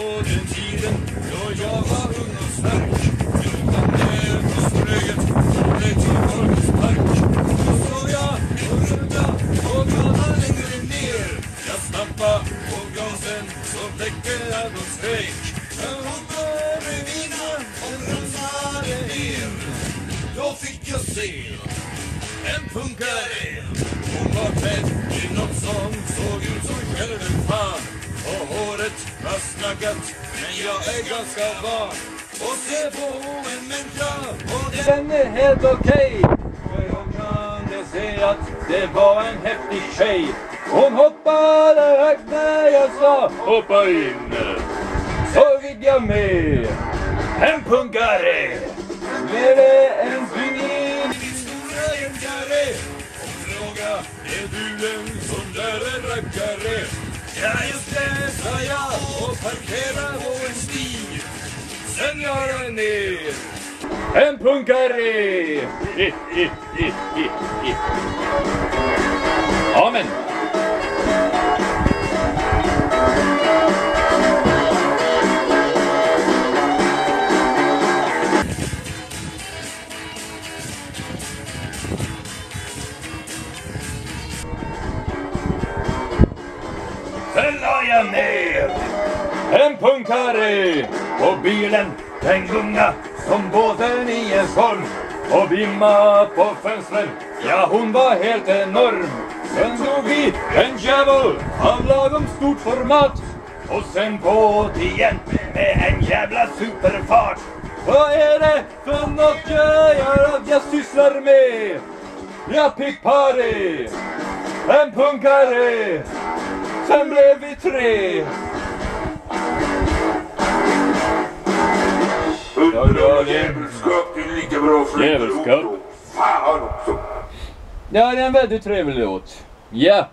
På den tiden då jag var ung och stark. Lutande från Ströget ner till Folkets park. Då stod jag och rulla och gatan längre ner. Jag stampa på gasen, så fläckarna och skrek. Jag hoppade mina och ramlade ner. Då fick jag se en punkare. Hon var klädd håret gött Men jag är ganska van Och se på en människa. Och den är helt okej. För jag kunde se att det var en häftig tjej. Hon hoppade högt när jag sa hoppa in Så vill jag med. En punkare. Blev det en pingvin? Min stora jämkare. Och fråga är du den Sen la jag ner en punkare. Amen. Sen la jag ner en punkare på bilen. Den gunga som båten i en storm och vimma på fönstren. Ja, hon var helt enorm. Sen drog vi en djävul av lagom stort format och sen på igen med en jävla superfart. Vad är det för något jag gör att jag sysslar med? Jag fick pippari, en punkare. Sen blev vi tre. Djävulskap, det är lika bra för Djävulskap. Fan också. Ja, det är en väldigt trevlig låt. Ja.